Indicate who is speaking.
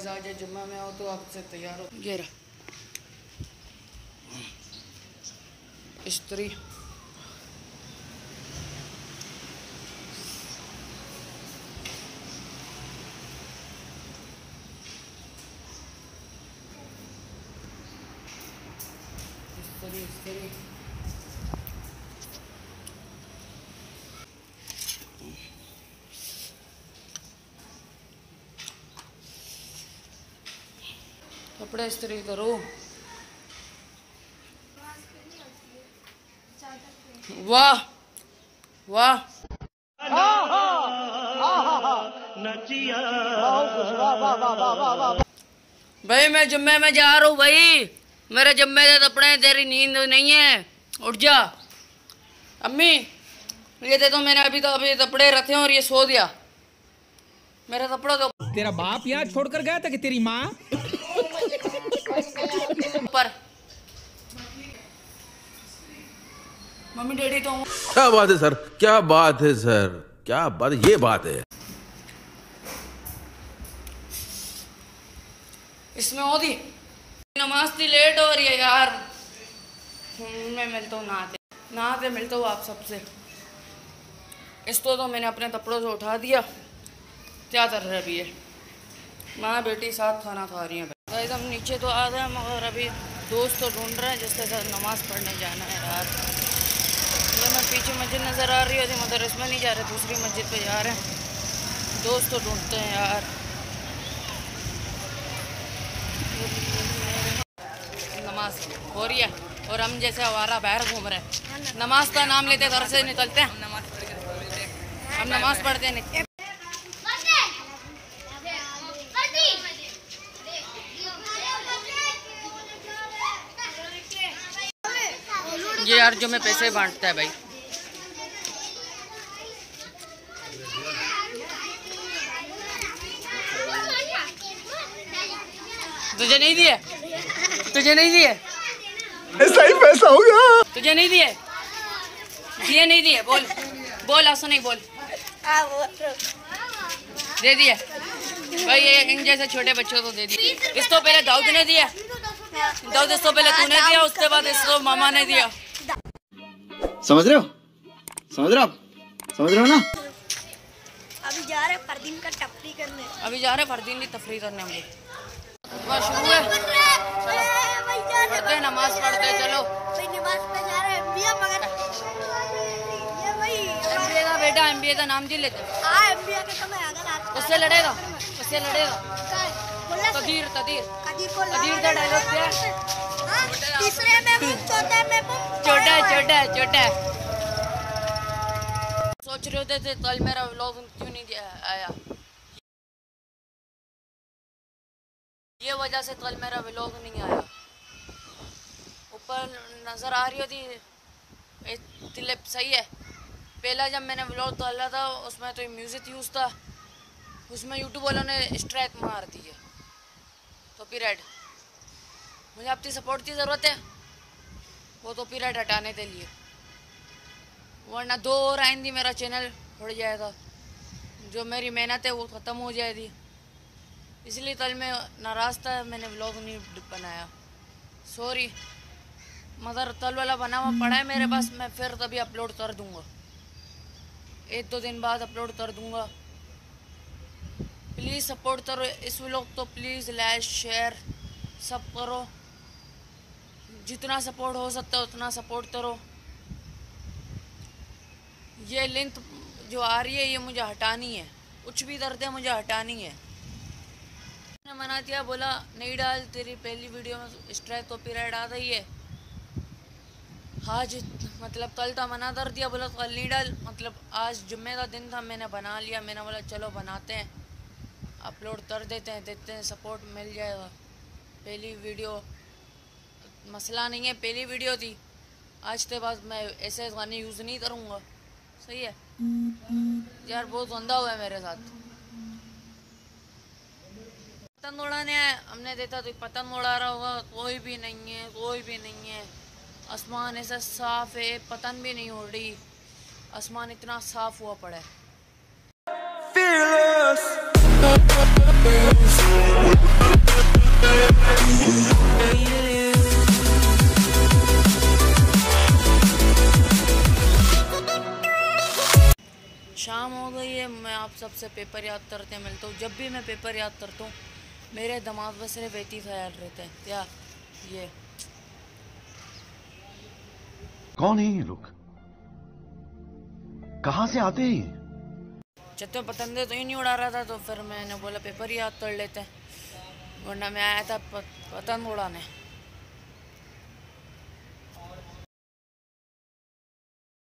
Speaker 1: Guys आज जुम्मा में हो तो आपसे तैयार हो रहा स्त्री स्त्री स्त्री कपड़े इस्त्री करो। वाह वाह। भाई, मैं जुम्मे में जा रहा हूँ भाई। मेरे जुम्मे के कपड़े तेरी नींद नहीं है। उठ जा। अम्मी, ये दो मैंने अभी तो अभी कपड़े रखे और ये सो दिया। मेरा कपड़ा तो
Speaker 2: तेरा बाप यहाँ छोड़कर गया था कि तेरी माँ
Speaker 1: ऊपर मम्मी डैडी तो
Speaker 3: क्या बात है सर? क्या बात है सर? क्या बात ये बात है।
Speaker 1: इसमें हो दी नमाज़ थी लेट हो रही है यार। मैं मिलता हूँ नहाते। नहाते मिलता हूँ आप सबसे। इसको तो मैंने अपने कपड़ों से उठा दिया। क्या कर रहे अभी ये माँ बेटी साथ खाना खा रही हैं। हम नीचे तो आ गए मगर अभी दोस्त तो ढूंढ रहे हैं जिसके साथ नमाज़ पढ़ने जाना है यार ये मैं पीछे मस्जिद नज़र आ रही होती, मगर इसमें नहीं जा रहे, दूसरी मस्जिद पे जा रहे हैं। दोस्त तो ढूंढते हैं यार। नमाज़ हो रही है, और हम जैसे हमारा बाहर घूम रहे हैं। नमाज़ का नाम लेते घर से निकलते हैं। हम नमाज़ पढ़ते नहीं ये यार जो मैं पैसे बांटता है भाई। तुझे नहीं दिए? तुझे नहीं दिए?
Speaker 4: ऐसा ही पैसा होगा
Speaker 1: तुझे नहीं दिए? दिए नहीं दिए? बोल। बोल आसो नहीं बोल। दे दिए। भाई ये इन जैसे छोटे बच्चों को दे दिए। इसको पहले दाऊद ने दिया। दाऊद इसको पहले तूने दिया उसके बाद इसको मामा ने दिया।
Speaker 4: समझ रहे हो? समझ रहे हो आप? समझ रहे हो ना?
Speaker 5: अभी जा रहे हैं परदीन का टपरी करने।
Speaker 1: अभी जा रहे फरदीन की तफरी करने हम लोग। शुरू है। पढ़ते हैं, नमाज़ पढ़ते हैं, चलो।
Speaker 5: नमाज़ पे जा रहे हैं भैया मगर ये भाई
Speaker 1: एमबीए का बेटा एमबीए का नाम जी लेते हैं।
Speaker 5: एमबीए के समय अगर आज
Speaker 1: उससे लड़ेगा उससे लड़ेगा। तदीर तदीर
Speaker 5: कदीर को
Speaker 1: कदीर का डायलॉग क्या हाँ,
Speaker 5: तीसरे में चौथे में बुम
Speaker 1: छोटा है छोटा छोटा सोच रहे होते थे कल मेरा व्लॉग क्यों नहीं दिया आया? ये वजह से कल मेरा व्लॉग नहीं आया। ऊपर नज़र आ रही होती क्लिप सही है। पहला जब मैंने व्लॉग डाला था उसमें तो म्यूज़िक यूज़ था। उसमें यूट्यूब वालों ने स्ट्राइक मार दी है। तो पीरियड मुझे आपकी सपोर्ट की ज़रूरत है। वो तो पीरियड हटाने के लिए। वरना दो और आइंदी मेरा चैनल उड़ जाएगा। जो मेरी मेहनत है, वो ख़त्म हो जाएगी। इसलिए कल मैं नाराज़ था, मैंने व्लॉग नहीं बनाया। सॉरी मगर कल वाला बना हुआ पड़ा है मेरे पास, मैं फिर तभी अपलोड कर दूँगा। एक दो दिन बाद अपलोड कर दूँगा। प्लीज़ सपोर्ट करो इस व्लॉग तो प्लीज़ लाइक शेयर सब करो। जितना सपोर्ट हो सकता है, उतना सपोर्ट करो। ये लिंक जो आ रही है, ये मुझे हटानी है। कुछ भी दर्द है, मुझे हटानी है। मैंने मना किया, बोला, नहीं डाल, तेरी पहली वीडियो में स्ट्राइक कॉपीराइट आ रही है। आज मतलब कल था मना कर दिया, बोला, कल नहीं डाल। मतलब आज जुम्मे का दिन था, मैंने बना लिया। मैंने बोला, चलो, बनाते हैं। अपलोड कर देते हैं, देखते हैं सपोर्ट मिल जाएगा। पहली वीडियो मसला नहीं है पहली वीडियो थी। आज के बाद मैं ऐसे गाने यूज़ नहीं करूँगा। सही है? यार बहुत गंदा हुआ है मेरे साथ। पतंग उड़ाने आए हमने देखा तो पतंग उड़ा रहा होगा कोई भी नहीं है कोई भी नहीं है। आसमान ऐसा साफ़ है पतंग भी नहीं उड़ रही। आसमान इतना साफ़ हुआ पड़ा है।
Speaker 6: Fearless.
Speaker 1: आप सबसे पेपर याद करते मिलता हूँ। जब भी मैं पेपर याद करता हूँ मेरे दिमाग में सिर्फ़ एक ही ख्याल रहता है क्या ये।
Speaker 6: कौन है ये लोग? कहाँ से आते हैं?
Speaker 1: जब तो पतंगे तो ही नहीं उड़ा रहा था तो फिर मैंने बोला पेपर याद कर लेते हैं। वरना मैं आया था पतंग उड़ाने।